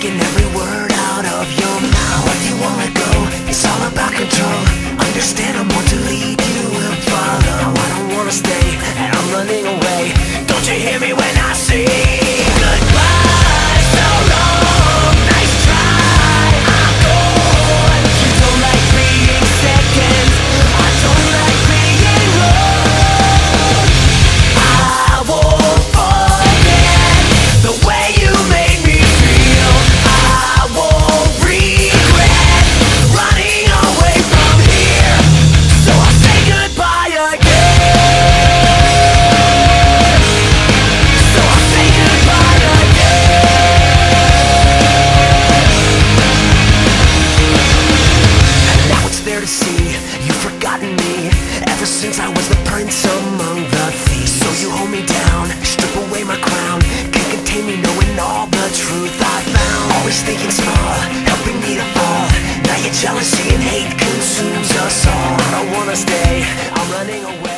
can never You've forgotten me Ever since I was the prince among the thieves. So you hold me down, strip away my crown. Can't contain me knowing all the truth I found. Always thinking small, helping me to fall. Now your jealousy and hate consumes us all. I don't wanna stay, I'm running away.